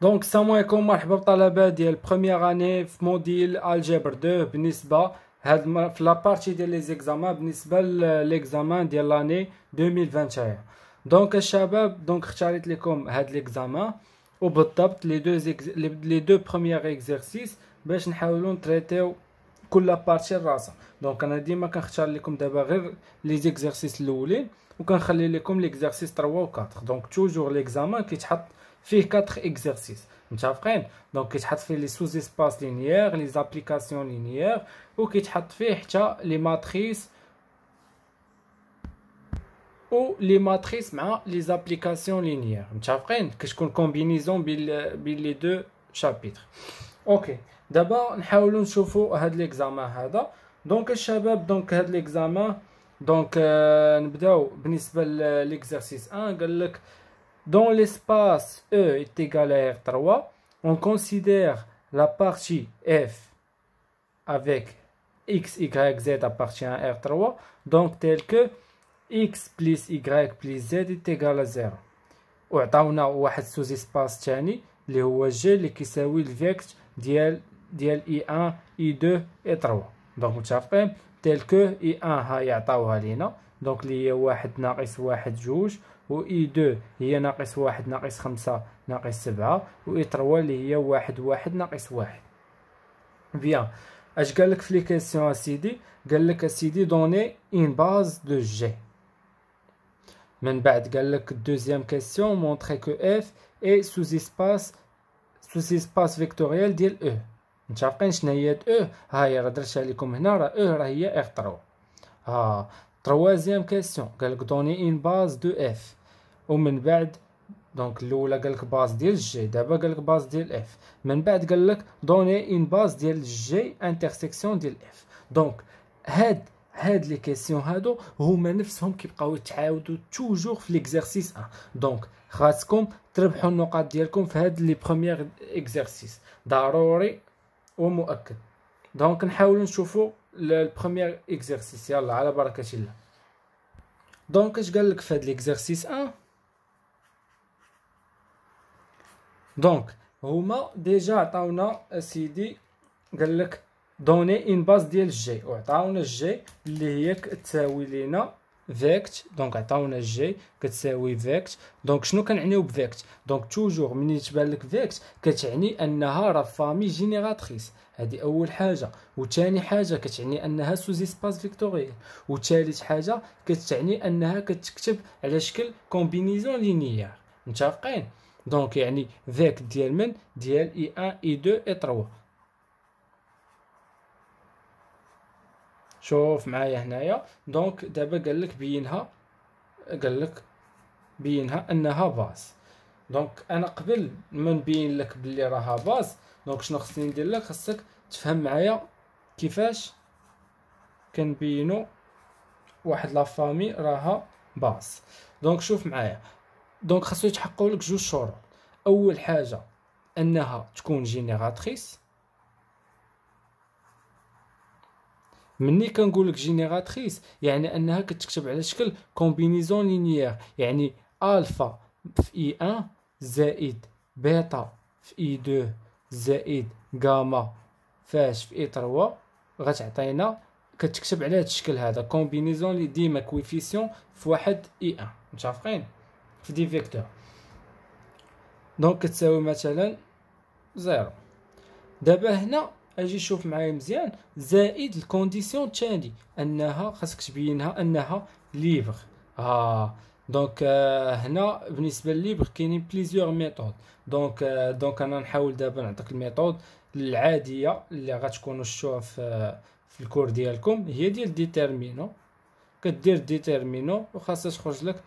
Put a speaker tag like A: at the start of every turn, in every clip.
A: donc السلام عليكم مرحبا بطلبه ديال première année في module الجبر 2 بالنسبة هاد في la partie ديال les examens بالنسبة l'examen ديال l'année 2021 donc الشباب donc اختاريت لكم هاد l'examen وبالضبط les deux. les deux premiers exercices باش نحاولوا نتريتيو كل partie راسها donc أنا ديما كنختار لكم دابا غير les exercices الاولين وكنخلي لكم l'exercice 3 و 4 donc toujours l'examen كيتحط فيه 4 exercices متفقين donc كيتحط فيه les sous-espaces linéaires les applications linéaires وكيتحط فيه حتى les matrices و les matrices مع les applications linéaires متفقين كتكون combinaison بين بين les deux chapitres OK دابا نحاولوا نشوفوا هاد l'examen هذا donc الشباب donc هاد l'examen donc آه نبداو بالنسبة l'exercice 1 قال لك Dans l'espace E est égal à R3, on considère la partie F avec x, y, z appartient à R3, donc tel que x plus y plus z est égal à 0. وعطاونا واحد sous-espace تاني اللي هو G اللي كيساوي ال Vect ديال ديال e 1 e 2 e 3 donc متفقين tel que e 1 ها يعطاوها لينا donc اللي هي واحد ناقص واحد جوج و e 2 هي ناقص واحد ناقص خمسة ناقص سبعة و e 3 اللي هي واحد واحد ناقص واحد. bien اش قال لك في les questions اسيدي قال لك اسيدي donner une base de G من بعد قال لك deuxième question montrer que F est sous-espace sous-espace vectoriel ديال E متفقين شنو هي E ها هي راه درتها لكم هنا راه E راه هي R 3 ها troisième question قال لك donner une base de F ومن بعد donc الأولى قال لك base ديال G دابا قال لك base ديال F من بعد قال لك donner une base ديال G intersection ديال F donc هاد هاد les questions هادو هما نفسهم كيبقاو يتعاودوا toujours في l'exercice 1 donc خاصكم تربحوا النقاط ديالكم في هاد les premiers exercices ضروري ومؤكد donc نحاولوا نشوفوا ال premier exercice يلا على بركة الله. donc اش قال لك في هاد l'exercice 1 donc هما déjà عطاونا سيدي قال لك donner une base ديال G وعطاونا G اللي هي كتساوي لينا vect donc عطاونا G كتساوي vect donc شنو كنعنيو ب vect donc toujours ملي تبان لك vect كتعني انها راه famille génératrice هذه اول حاجة وثاني حاجة كتعني انها sous-espace vectoriel وثالث حاجة كتعني انها كتكتب على شكل combinaison linéaire متفقين donc يعني vect ديال من؟ ديال e 1 e 2 e 3 شوف معايا هنايا. donc دابا قال لك بينها قال لك بينها أنها base donc أنا قبل ما نبين لك بلي راها base donc شنو خصني ندير لك؟ خاصك تفهم معايا كيفاش كنبينو واحد la famille راها base donc شوف معايا. donc خاصو يتحققوا لك جوج شروط أول حاجة أنها تكون génératrice. مني كنقول لك génératrice يعني أنها كتكتب على شكل combinaison linéaire يعني الفا في e 1 زائد بيتا في e 2 زائد غاما فاش في e 3 غتعطينا كتكتب على هذا الشكل هذا combinaison اللي ديما coefficient في واحد e 1 متفقين؟ في des vecteurs. donc كتساوي مثلا zéro. دابا هنا أجي شوف معايا مزيان زائد ال condition الثاني انها خاصك تبينها انها libre ها donc آه هنا بالنسبة ل libre كاينين plusieurs méthodes. donc آه donc أنا نحاول دابا نعطيك ال méthode العادية اللي غتكونوا شفتوها في في ال cours ديالكم. هي ديال déterminant. كدير déterminant وخاصها تخرج لك آه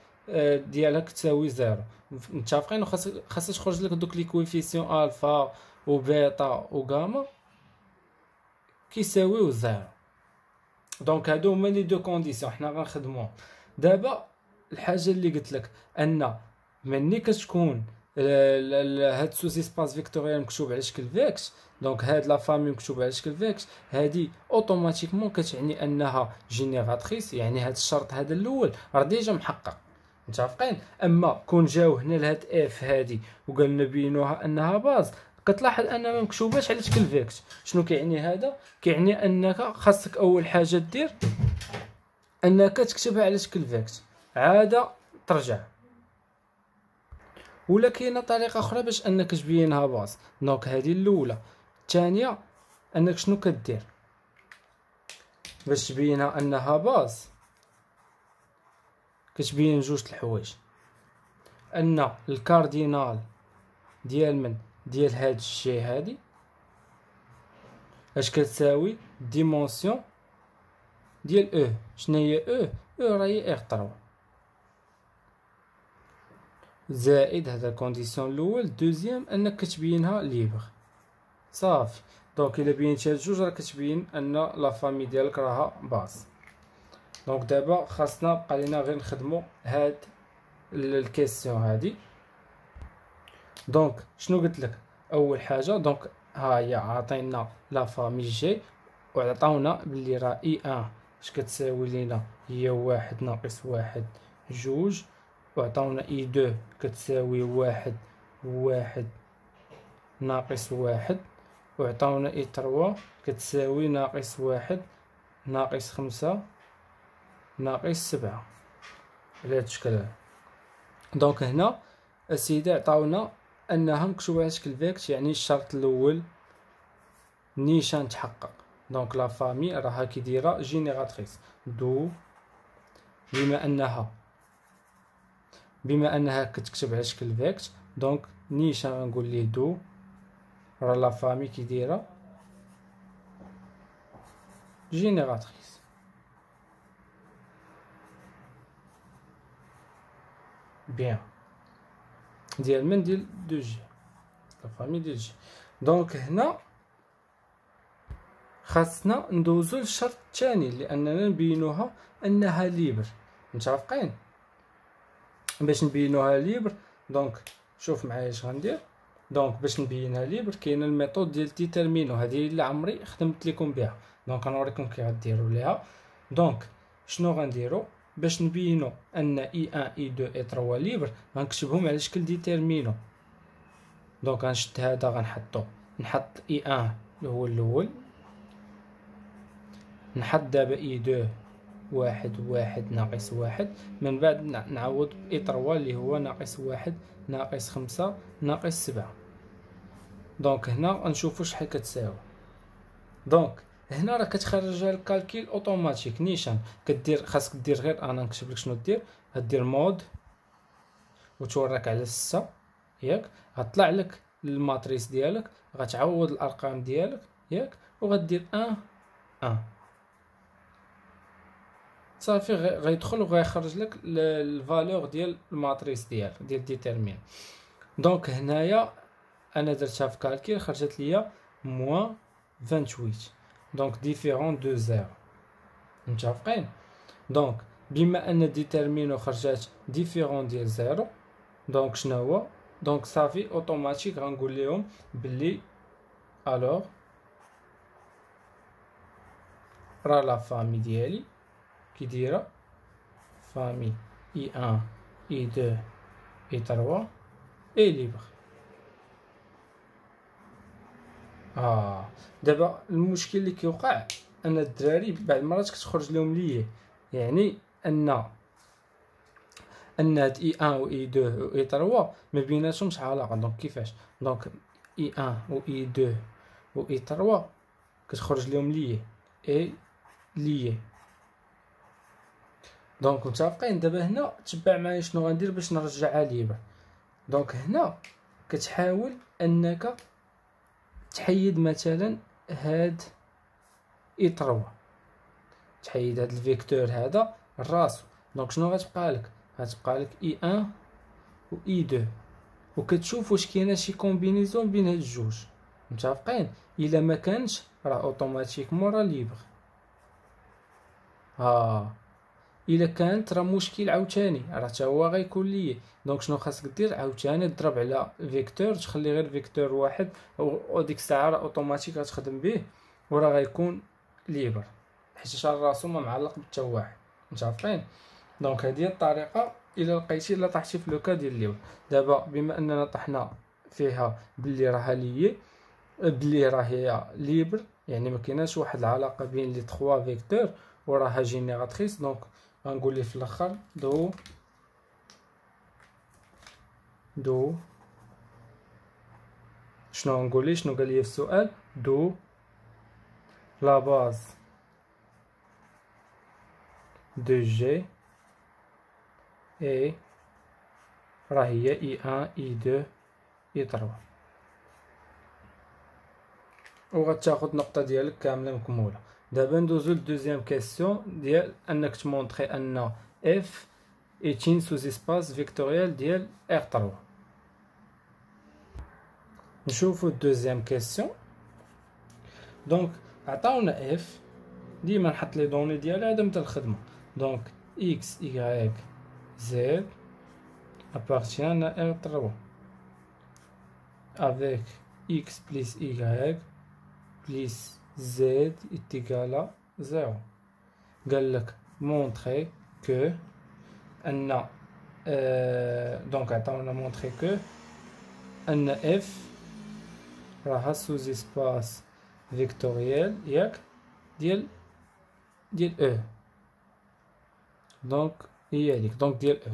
A: ديالها كتساوي zéro متفقين وخاصها تخرج لك دوك les coefficients alpha و bêta و gamma كيساويو zéro donc هادو هما les deux conditions حنا غنخدموهم دابا الحاجة اللي قلت لك أن ملي كتكون هاد sous-espace vectoriel مكتوب على شكل vect. donc هاد la famille مكتوب على شكل vect. هادي automatiquement كتعني أنها génératrice يعني هاد الشرط هذا الأول. راه déjà محقق. متفقين. أما كون جاو هنا لهاد F هادي وقال نبينوها أنها base كتلاحظ أن ما مكتوباش على شكل vect شنو كيعني هذا؟ كيعني أنك خاصك أول حاجة دير أنك تكتبها على شكل vect عادة ترجع. ولا كاينة طريقة أخرى باش أنك تبينها base. donc هذه الأولى. الثانية أنك شنو كدير؟ باش تبينها أنها base. كتبين جوج الحوايج. أن الكاردينال ديال من؟ ديال هاد الشيء هادي. أش كتساوي dimension ديال E شنو هي E E راهي R 3 زائد هذا ال condition الأول. deuxième انك كتبينها libre صافي. donc إلا بينتي هاد الجوج راه كتبين أن la famille ديالك راها base. donc دابا خاصنا بقى لينا غير نخدمو هاد ال question هادي donc شنو قلت لك؟ أول حاجة donc ها هي عطينا la famille G وعطاونا بلي راه e un. اش كتساوي لينا؟ هي واحد ناقص واحد جوج. وعطاونا e deux كتساوي واحد واحد ناقص واحد. وعطاونا e trois كتساوي ناقص واحد ناقص خمسة. ناقص سبعة. على هاد الشكل donc هنا السيدة عطاونا انها مكتوبة على شكل vect يعني الشرط الأول نيشان تحقق. donc la famille راها كي دايره génératrice. de بما أنها بما أنها كتكتب على شكل فيكت دونك نيشان غنقول ليه دو. راه لا فامي كي دايره جينيراتريس. بيان ديال من ديال دو جي لا فامي ديال جي دونك هنا خاصنا ندوزو للشرط الثاني لاننا نبينوها انها libre متفقين باش نبينوها libre donc شوف معايا اش غندير donc باش نبينها libre كاينة ال méthode ديال déterminant هذه اللي عمري خدمت لكم بها donc غنوريكم كي غديروا ليها donc شنو غنديرو باش نبينو أن e 1 e 2 e 3 libre غنكتبهم على شكل déterminant. donc غنشد هذا غنحطو. نحط e 1 اللي هو الأول. نحط دابا e 2 واحد واحد ناقص واحد. من بعد نعوض e 3 اللي هو ناقص واحد ناقص خمسة ناقص سبعة. donc هنا غنشوفو شحال كتساوي. donc هنا راه كتخرج ال calcul automatique. نيشان كدير خاصك دير غير أنا نكتب لك شنو دير. غدير مود وتوريك على ستة ياك. غطلع لك الماتريس ديالك غتعوض الارقام ديالك ياك. وغدير ان ان. صافي غيدخل وغيخرج لك الفالور ديال الماتريس ديالك ديال ديتيرمين. دونك هنايا أنا درتها في كالكيل خرجت ليا موان 28 دونك ديفيرون دو زيرو متفقين donc بما ان déterminant خرجت différent ديال zéro donc شنو هو donc صافي اوتوماتيك غنقول لهم بلي alors راه la famille ديالي كي دايره famille e un e deux e trois est libre آه. دابا المشكل اللي كيوقع أن الدراري بعض المرات كتخرج لهم liée. يعني ان أن e un و e deux و e trois ما بيناتهمش علاقة. donc كيفاش؟ donc e un و e deux و e trois كتخرج لهم liée. est liée. donc متفقين. دابا هنا تبع معايا شنو غندير باش نرجعها libre donc هنا كتحاول أنك تحيد مثلا هاد e trois تحيد هاد ال vecteur هذا راسو. donc شنو غتبقى لك؟ غتبقى لك e un و e deux. وكتشوف واش كاينة شي combinaison بين هاد الجوج. متفقين؟ إلا ما كانش راه automatiquement راه libre ها إلا كانت راه مشكل عاوتاني راه حتى هو غيكون liée donc شنو خاصك دير؟ عاوتاني تضرب على vecteur تخلي غير vecteur واحد وديك الساعة راه أوتوماتيك غتخدم به وراه غيكون libre. حيت راسو ما معلق بتا واحد. متعرفين؟ donc هذه الطريقة. إلا لقيتي إلا طحتي في le cas ديال liée دابا بما أننا طحنا فيها باللي راها لي بلي راه هي libre يعني ما كايناش واحد العلاقة بين لي 3 فيكتور وراها جينيراتريس. دونك غنقول لي في الأخر؟ دو. دو. شنو نقول لي شنو قال لي في السؤال؟ دو. لا باز. دو جي. اي راه هي إي 1 إي 2 e 3 وغتاخد النقطة ديالك كاملة مكمولة. دابا ندوزو ل deuxième question ديال انك ت montrer que F est un sous-espace vectoriel ديال R 3 نشوفو ال deuxième question donc عطاونا F ديما نحط les données ديالها هذا مثل الخدمه donc x y z appartient à R3 avec x plus y plus z est égal à 0 قال لك montrer que أن دونك عطاونا montrer que أن f راها sous espace فيكتوريال ياك ديال ديال E donc هي هذيك donc ديال E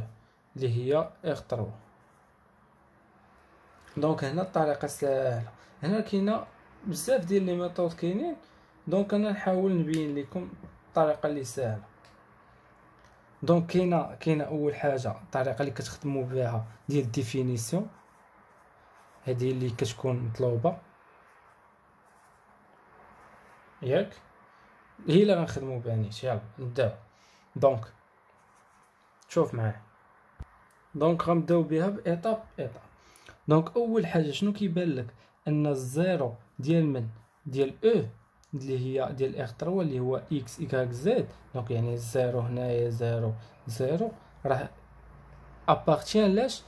A: اللي هي R 3 donc هنا الطريقة سهلة. هنا كاينة بزاف ديال les méthodes كاينين donc أنا نحاول نبين لكم الطريقة اللي سهله donc كاينة كاينة أول حاجة الطريقة اللي كتخدموا بها ديال ال définition هذه اللي كتكون مطلوبة. ياك؟ هي اللي غنخدمو بها نيت يلا نبداو. donc شوف معايا. donc غنبداو بها par étape étape donc أول حاجة شنو كيبان لك؟ أن ال zéro ديال من ديال E اللي هي ديال R 3 اللي هو x y z. donc يعني ال zéro هنايا zéro zéro. راه appartient à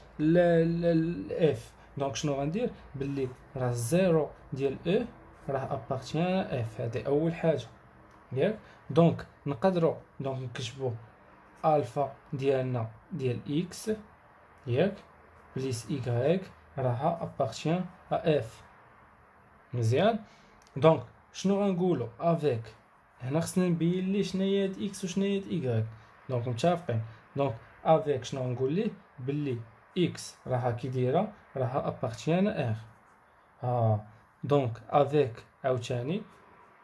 A: F. donc شنو غندير؟ باللي راه ال zéro ديال E راه appartient F. هادي أول حاجة. ياك؟ donc نقدروا donc نكتبوا ألفا ديالنا ديال x. ياك؟ plus y راها appartient à F. مزيان؟ donc شنو غنقولوا avec هنا خصنا نبين ليه شناهي هاد x وشناهي هاد y donc متفقين؟ donc avec شنو غنقول ليه؟ بلي إكس راها كي دايرة راها ابارتيان ار ها دونك افيك عاوتاني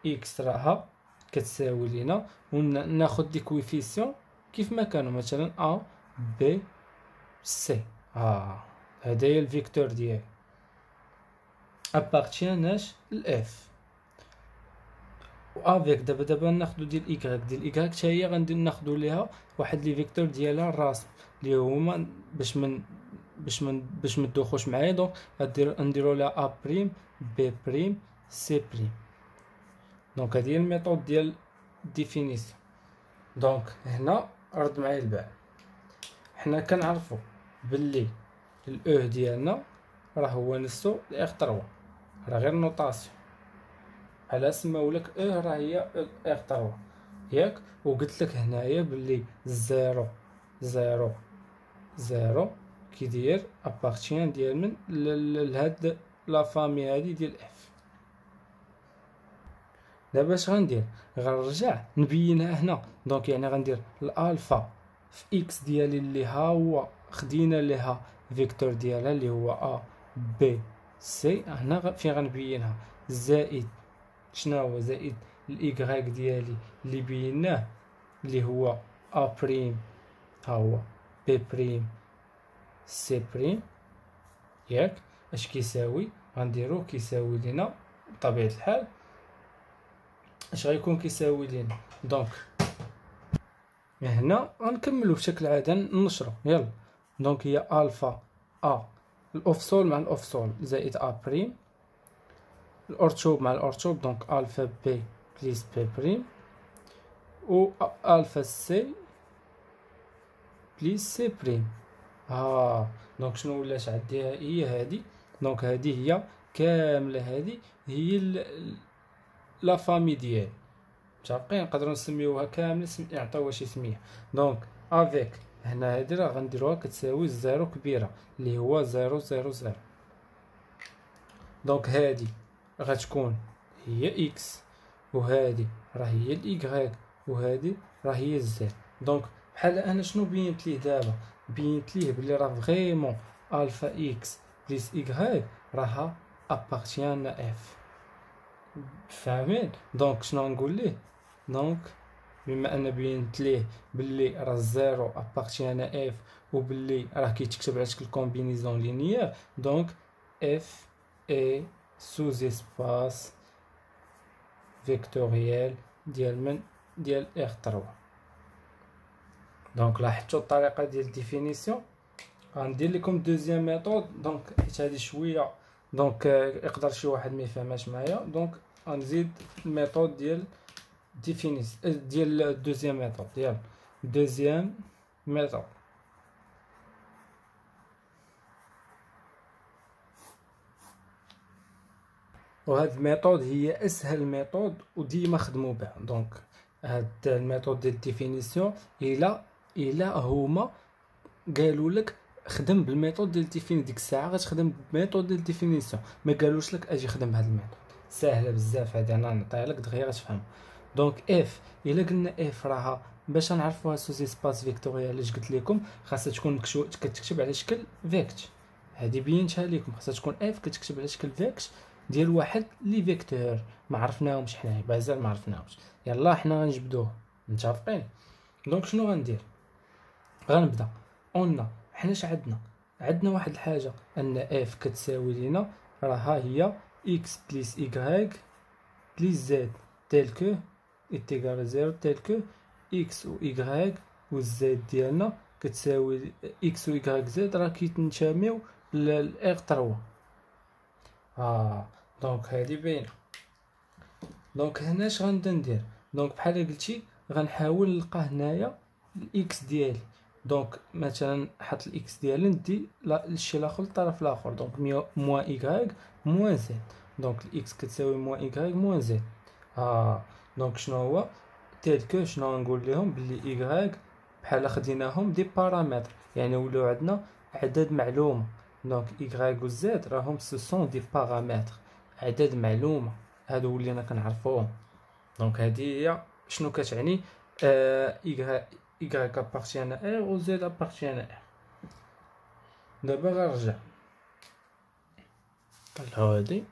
A: إكس راها كتساوي لينا. وناخد دي كويفيسيون كيف ما كانوا مثلا ا بي سي ها هدايا الفيكتور ديالي. اش الاف وافيك دابا دابا ناخدو ديال ايكغيك ديال ايكغيك حتى هي غندي ناخدو ليها واحد لي فيكتور ديالها الراسم اللي هما باش من باش من باش ما تدوخوش معايا دونك غادير نديرو لها ا بريم بي بريم سي بريم دونك هادي هي الميثود ديال ديفينيسيون دونك هنا رد معايا الباع حنا كنعرفو باللي الاو ديالنا راه هو نفسو اخ 3 راه غير نوطاسيون على سماولك أو راه هي R 3 ياك وقلت لك هنايا باللي zéro zéro zéro كيدير appartient ديال من لهاد la famille هادي ديال F دابا اش غندير؟ غنرجع نبينها هنا. donc يعني غندير الألفا في x ديالي اللي ها هو خدينا ليها vecteur ديالها اللي هو a b c هنا فين غنبينها زائد شنو هو زائد؟ الايكغيك ديالي اللي بيناه اللي هو a prime ها هو b prime c prime ياك؟ اش كيساوي؟ غنديرو كيساوي لينا بطبيعة الحال. اش غيكون كيساوي لينا؟ donc هنا غنكملو بشكل عادي نشرو. يلا. donc هي ألفا a الأفصول مع الأفصول زائد a prime الأرتوب مع الأرتوب donc alpha b plus b prime و alpha c plus c prime ها donc شنو ولات عندي هي هادي. donc هادي هي كاملة هادي. هي la famille ديالي. متفقين؟ نقدروا نسميوها كاملة نعطيوها شي سمية. donc avec هنا هادي راه غنديروها كتساوي zéro كبيرة اللي هو zéro zéro zéro. donc هادي غتكون هي x وهادي راه هي الايكغيك وهادي راه هي ال z. donc بحال أنا شنو بينت ليه دابا؟ بينت ليه بلي راه vraiment alpha x plus y راها appartient à F فاهمين؟ donc شنو نقول ليه؟ donc بما أن بينت ليه باللي راه zéro appartient à F وباللي راه كيتكتب على شكل combinaison linéaire donc F est sous espace vectoriel ديال من ديال R 3 donc لاحظتوا الطريقة ديال ال définition غندير لكم deuxième méthode donc حيت هادي شوية. donc يقدر شي واحد ما يفهمهاش معايا. donc غنزيد ال méthode ديال définis ديال deuxième méthode ديال deuxième méthode وهاد ال méthode هي اسهل méthode وديما خدموا بها donc هاد ال méthode ديال définition الا الا هما قالوا لك خدم بال méthode ديال défini ديك الساعة غتخدم بال méthode ديال définition ما قالوش لك أجي خدم بهاد ال méthode ساهلة بزاف هادي أنا نعطيها لك دغيا غتفهم. donc F الا قلنا اف راها باش نعرفوها sous espace vectoriel اللي قلت لكم خاصها تكون كتكتب على شكل Vect هادي بينتها لكم خاصها تكون F كتكتب على شكل Vect ديال واحد les vecteurs ما عرفناهمش حنايا مازال ما عرفناهمش. يلا حنا غنجبدوه. متفقين؟ donc شنو غندير؟ غنبدا. قلنا حنا اش عندنا؟ عندنا واحد الحاجة أن F كتساوي لينا راها هي x plus y plus z tel que et égal zéro tel que x و y و z ديالنا كتساوي إكس و ايكغيك زد راه كيتنتميو لل R 3 آه donc هادي باينه donc هنا اش غنبدا ندير donc بحال قلتي غنحاول نلقى هنايا ال x ديالي donc مثلا حط ال x ديالي ندي الشيء الآخر للطرف الآخر donc moins y moins z donc ال x كتساوي moins y moins z آه donc شنو هو tel que شنو نقول لهم بلي ايكغيك بحال خديناهم des paramètres يعني ولاو عندنا عدد معلوم. donc y و z راهم ce sont des paramètres عدد معلومه هادو ولينا كنعرفوهم. donc هادي هي شنو كتعني؟ آه y appartient à و z appartient à دابا غنرجع. طلعو هادي.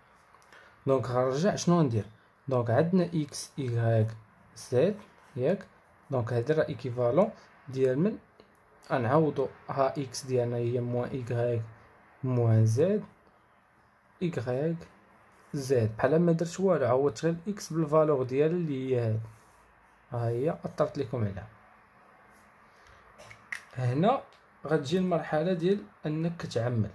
A: donc غنرجع شنو ندير؟ donc عندنا x y z ياك donc هادي راه équivalent ديال من غنعوضو ها x ديالنا هي moins y moins z y z بحال ما درت والو عوضت غير x بال valeur ديالها اللي هي هادي ها هي أشرت لكم عليها هنا غتجي المرحله ديال انك كتعمل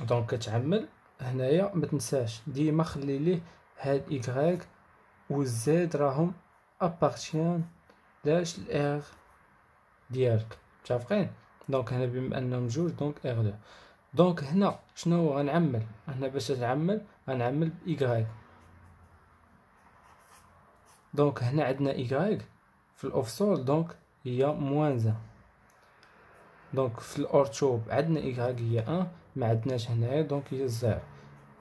A: donc كتعمل هنايا ما تنساش ديما خلي ليه هاد ايكغيك و زد راهم appartient لأش ال R ديالك. متفقين؟ donc هنا بما أنهم جوج donc R deux. donc هنا شنو غنعمل؟ هنا باش نعمل غنعمل ب y donc هنا عندنا y في الأفصول donc هي moins un. donc في الأرتوب عندنا y هي un ما عندناش هنايا donc هي zéro.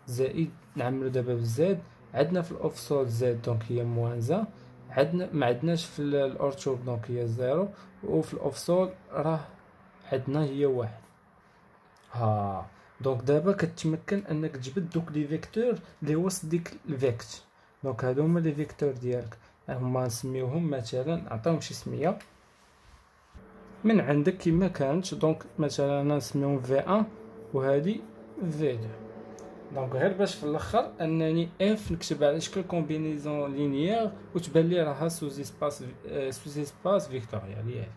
A: زائد نعملو دابا بال z عندنا في الأفصول z donc هي moins un عندنا ما عندناش في الأرتوب donc هي zéro وفي الأفصول راه عندنا هي واحد. ها donc دابا كتمكن انك تجبد دوك les vecteurs اللي وسط ديك ال Vect. donc هادو هما les vecteurs ديالك. هما نسميوهم مثلا نعطيهم شي سمية. من عندك كما كانت donc مثلا أنا نسميهم V un وهادي V deux donc غير باش في الأخر أنني F نكتب على شكل combinaison linéaire وتبان لي راها sous espace sous espace vectoriel ياك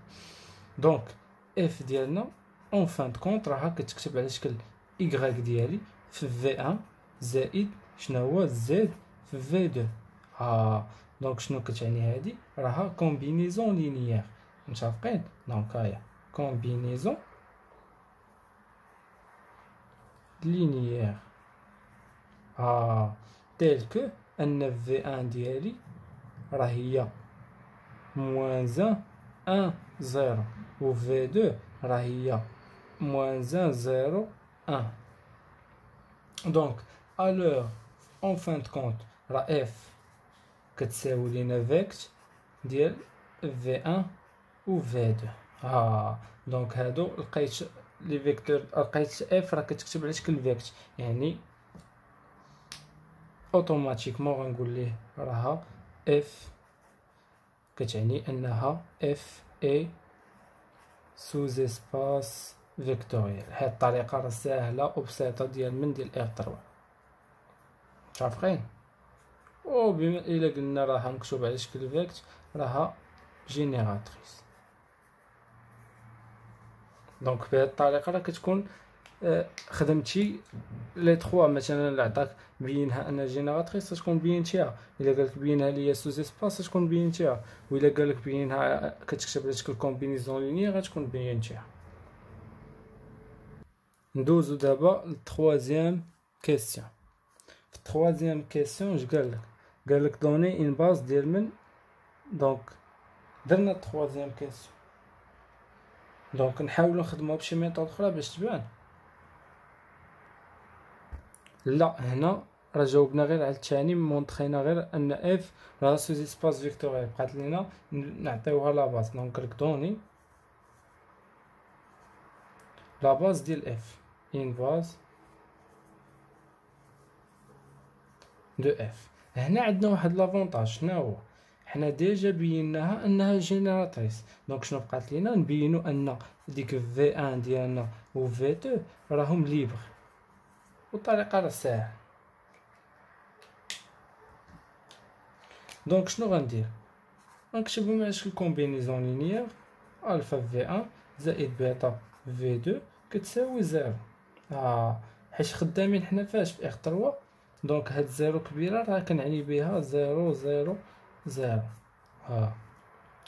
A: donc F ديالنا en fin de compte راها كتكتب على شكل ايغريك ديالي في V un زائد شنو هو z في V deux ها donc شنو كتعني هادي؟ راها combinaison linéaire. متفقين؟ donc هايا combinaison linéaire. ها tel que v un ديالي راه هي moins un un zéro و v deux راه هي moins un zéro un donc alors en fin de compte راه F كتساوي لينا Vect ديال v un و v deux ها donc هادو لقيت les vecteurs لقيت F راه كتكتب على شكل Vect يعني automatiquement غنقول ليه راها F كتعني أنها F est sous-espace vectoriel. هاد الطريقة راه ساهلة وبسيطة ديال من ديال R 3 متفقين؟ و بما إلا قلنا راها مكتوب على شكل Vect راها génératrice. Donc بهاد الطريقة راه كتكون خدمتي les trois مثلا اللي عطاك بينها en génératrice تكون بينتيها. إلا قالك بينها ليا sous-espace تكون بينتيها. الا قالك بينها كتكتب على شكل combinaison linéaire غتكون بينتيها. ندوزو دابا لل troisième question في ال troisième question اش قالك؟ قالك donner une base ديال من؟ Donc درنا ال troisième question donc نحاولو نخدمو بشي méthode أخرى باش تبان. لا هنا راه جاوبنا غير على الثاني montrer نا غير أن F راه sous-espace vectoriel بقات لينا نعطيوها la base donc ركضوني la base ديال F une base de F هنا عندنا واحد l'avantage شنو هو؟ حنا déjà بيناها أنها génératrice donc شنو بقات لينا؟ نبينو أن ديك v un ديالنا و v deux راهم libres والطريقة راه donc شنو غندير؟ غنكتبهم على شكل combinaison linéaire alpha v un زائد bêta v deux كتساوي zéro. آه حيت خدامين حنا فاش في R trois. donc هاد zéro كبيرة راه كنعني بها zéro zéro zéro. ها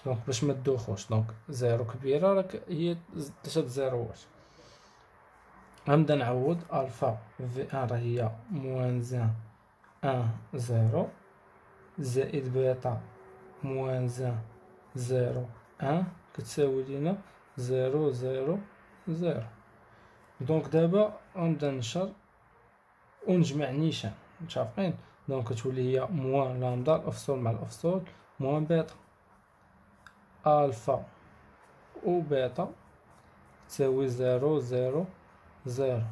A: donc باش ما تدوخوش. donc zéro كبيرة راك هي تلاتة زيروات غنبدا نعوض alpha v un راه هي moins un un zéro زائد bêta moins un zéro un كتساوي لينا زيرو زيرو زيرو. دونك دابا غنبدا نشر ونجمع نيشان متفقين؟ دونك كتولي هي موان لامدا الأفصول مع الأفصول موان بيتا. ألفا و بيتا تساوي زيرو زيرو زيرو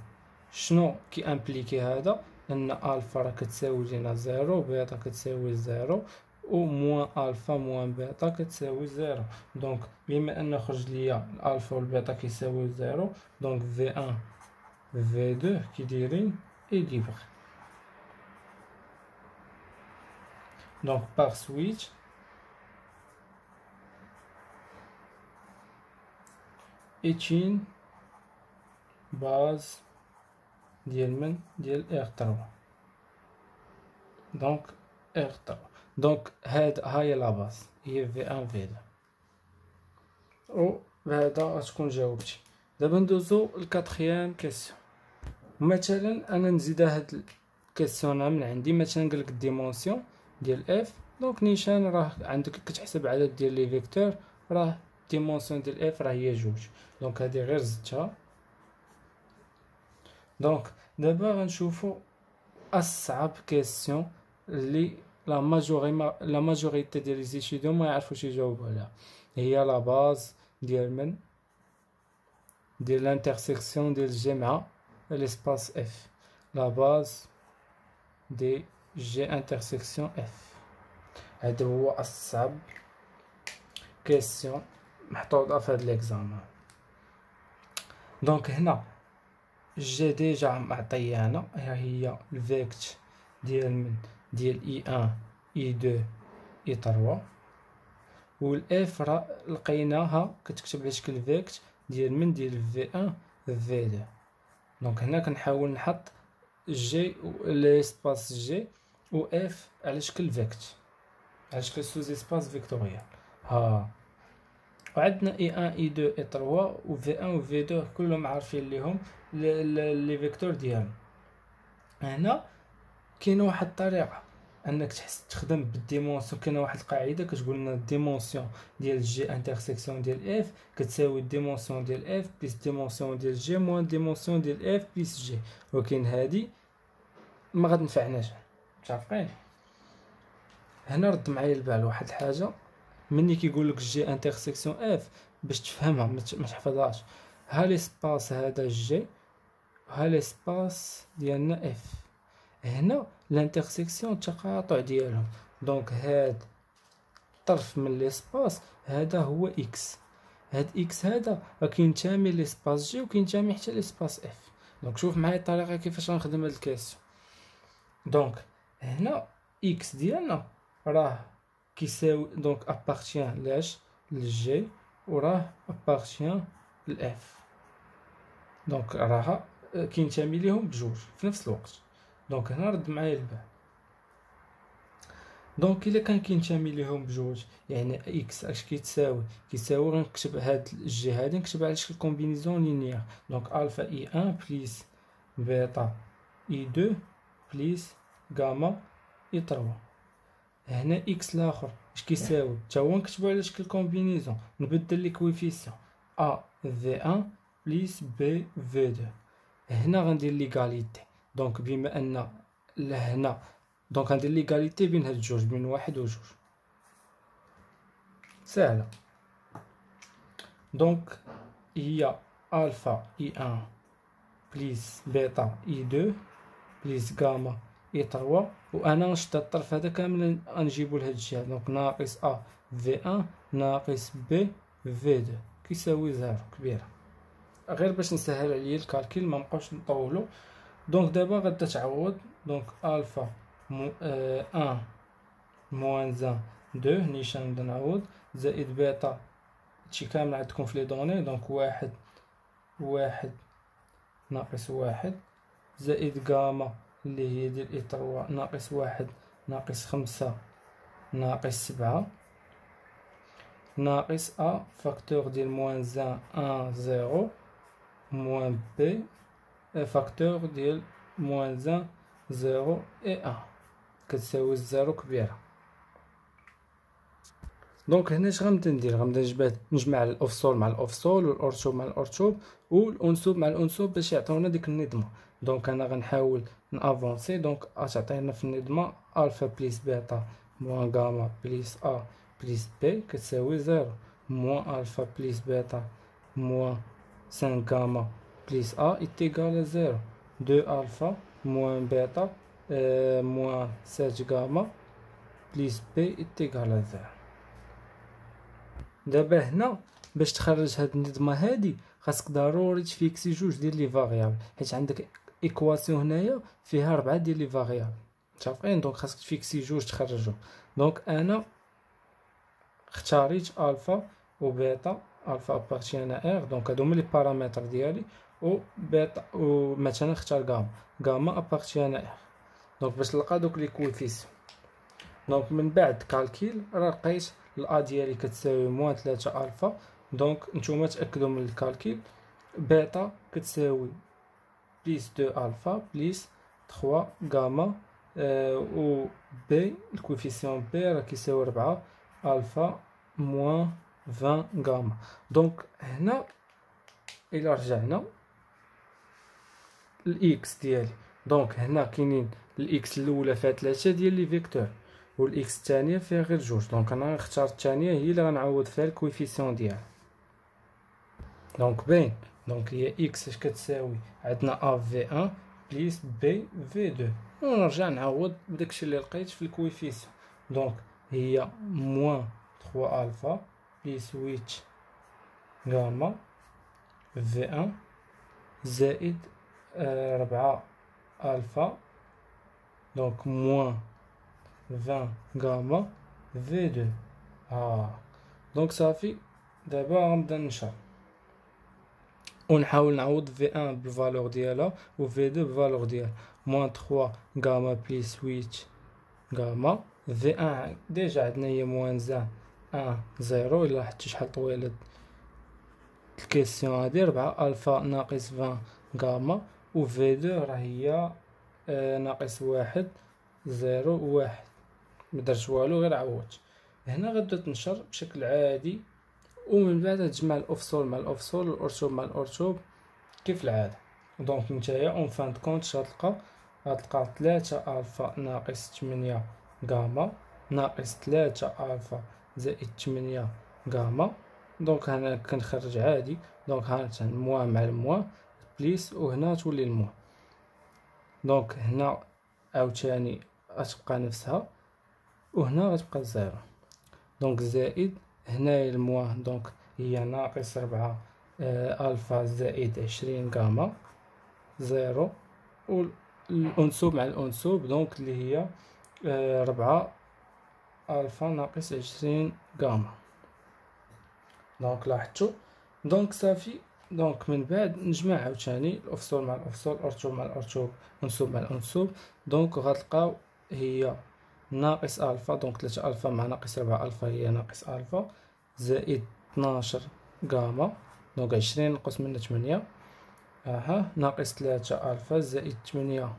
A: شنو كي امبليكي هذا ان الفا راه كتساوي لينا زيرو بيتا كتساوي زيرو و moins alpha moins bêta كتساوي zéro donc بما ان خرج ليا الالفا والبيتا كيساوي zéro donc v un v deux كيدايرين est libre donc par suite une base ديال من ديال R 3 Donc R 3 donc هاد هاي la base هي v un v 2 و بهذا غتكون جاوبتي دابا ندوزو ل quatrième question مثلا أنا نزيد هاد ال question من عندي مثلا قالك dimension ديال F donc نيشان راه عندك كتحسب عدد ديال les vecteurs راه dimension ديال F راه هي جوج donc هادي غير زدتها Donc دابا غنشوفو اصعب question اللي la majori la majorité ديال les étudiants ما يعرفوش يجاوبوا عليها هي la base ديال من ديال l'intersection ديال G مع l'espace F la base de G intersection F هذا هو اصعب question محطوطه في هاد l'examen Donc هنا G déjà معطيانا ها هي ال Vect ديال من ديال e un e deux e trois و ال F راه لقيناها كتكتب على شكل Vect ديال من ديال v un v deux donc هنا كنحاول نحط G l'espace G و F على شكل Vect على شكل sous-espace vectoriel ها وعندنا e un e deux e trois و v un و v deux كلهم عارفين ليهم les vecteurs ديالهم. هنا كاين واحد الطريقة انك تحس تخدم بال dimension. كاينة واحد القاعدة كتقول لنا ال dimension ديال G intersection ديال F كتساوي ال dimension ديال F plus dimension ديال G moins dimension ديال F plus G. ولكن هادي ما غتنفعناش متفقين؟ هنا رد معايا البال واحد الحاجة. مني كيقول لك G intersection F باش تفهمها ما تحفظهاش. ها l'espace هذا G ها l'espace ديالنا F. هنا l'intersection التقاطع ديالهم. donc هاد طرف من l'espace هذا هو x. هاد x هذا كينتمي l'espace G وكينتمي حتى l'espace F. donc شوف معايا الطريقة كيفاش غنخدم هاد ال question donc هنا x ديالنا راه كيساوي donc appartient لاش لل G وراه appartient ل F donc راه كينتمي ليهم بجوج في نفس الوقت donc هنا رد معايا البال donc الا كان كينتمي ليهم بجوج يعني x اش كيتساوي كيتساوي غنكتب هاد ال G هادي نكتبها على شكل combinaison linéaire donc alpha e un plus bêta e deux plus gamma e trois هنا x الآخر اش كيساوي؟ تا هو نكتبو على شكل كومبينيزون نبدل les coefficients a v un plus b v deux هنا غندير l'égalité donc بما أن لهنا donc غندير l'égalité بين هاد الجوج بين واحد وجوج سهلة. donc هي alpha e un plus bêta e deux plus gamma e وأنا نشد الطرف هذا كامل غنجيبو لهاد الجهة. donc ناقص a v un ناقص b v deux كيساوي zéro كبيرة. غير باش نسهل عليا ال calcul ما نبقاوش نطولو. donc دابا غادا تعوض. donc alpha مو آه un moins un deux نيشان نبدا نعوض. زائد بيتا هادشي كامل عندكم في les données. donc واحد واحد ناقص واحد. زائد غاما اللي هي ديال e trois ناقص واحد ناقص خمسة ناقص سبعة. ناقص a facteur ديال moins un un zéro. moins b facteur ديال moins un zéro. et un كتساوي ال zéro كبيرة. donc هنا اش غنبدا ندير غنبدا نجمع الأفصول مع الأفصول والأرتوب مع الأرتوب والأنسوب مع الأنسوب باش يعطيونا ديك النظمة. donc أنا غنحاول ن avancer. donc غتعطينا في النظمة alpha plus bêta moins gamma plus a plus b كتساوي zéro. moins alpha plus bêta moins cinq gamma plus a est égal zéro. deux alpha moins bêta moins sept gamma plus b est égal zéro. دابا هنا باش تخرج هاد النظمة هادي خاصك ضروري ت fixer جوج ديال les variables حيت عندك équation هنايا فيها ربعة ديال les variables متفقين donc خاصك ت fixer جوج تخرجهم donc أنا اختاريت الفا و bêta alpha appartient R donc هادو هما les paramètres ديالي و بيتا و مثلا اختار gamma gamma appartient R donc باش نلقى دوك les coefficients donc من بعد calcul راه لقيت ال a ديالي كتساوي moins تلاتة alpha. donc نتوما تاكدوا من ال calcul. bêta كتساوي plus deux alpha plus trois gamma. آه و b ال coefficient b راه كيساوي ربعة alpha moins vingt gamma. donc هنا إلى رجعنا ال x ديالي. donc هنا كاينين ال x الأولى فيها ثلاثة ديال les vecteurs. وال x الثانية فيها غير جوج donc أنا غنختار الثانية هي اللي غنعوض فيها ال coefficient ديالها donc باين donc هي x اش كتساوي عندنا a v un plus b v deux ونرجع نعوض بداكشي اللي لقيت في ال coefficient donc هي moins trois alpha plus huit gamma v un زائد ربعة alpha donc moins 20 gamma v deux آه donc صافي دابا غنبدا نشرح ونحاول نعوض v un بال valeur ديالها و v deux بال valeur ديالها moins 3 gamma plus 8 gamma v un déjà عندنا هي moins un un zéro الا لاحظتي شحال طويلة ال question هادي ربعة الفا ناقص 20 غاما و v deux راه هي ناقص واحد zéro واحد مدرت والو غير عوضت هنا غتبدا تنشر بشكل عادي ومن بعد تجمع الأفصول مع الأفصول والأرتوب مع الأرتوب كيف العادة. donc نتايا en fin de compte غتلقى غتلقى تلاتة ألفا ناقص تمنية غاما ناقص تلاتة ألفا زائد تمنية gamma. donc هنا كنخرج عادي. donc ها moins مع ال moins plus وهنا تولي الموا. donc هنا عاوتاني غتبقى نفسها. وهنا غتبقى zéro. donc زائد هنايا ال moins donc هي ناقص ربعة آه ألفا زائد عشرين gamma zéro. والأنسوب مع الأنسوب donc اللي هي آه ربعة ألفا ناقص عشرين gamma. donc لاحظتو donc صافي. donc من بعد نجمع عاوتاني الأفصول مع الأفصول الأرتوب مع الأرتوب أنسوب مع الأنسوب. donc غتلقاو هي ناقص alpha donc تلاتة ألفا مع ناقص ربعة ألفا هي ناقص ألفا زائد 12 gamma donc عشرين نقص منها تمنية. أها ناقص تلاتة ألفا زائد تمنية.